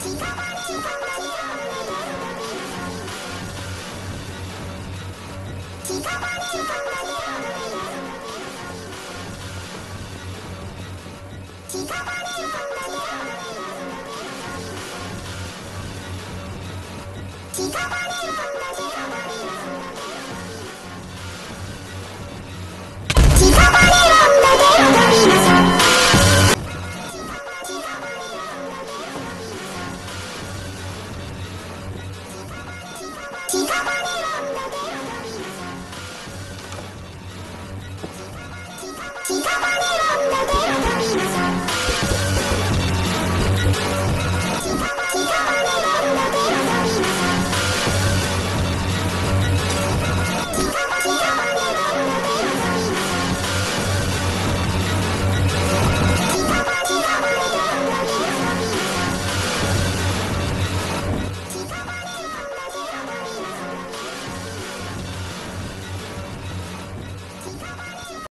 Keep up! Chica, 刻まれ